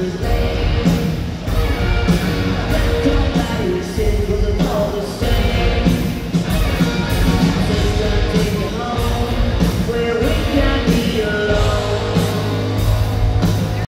is made.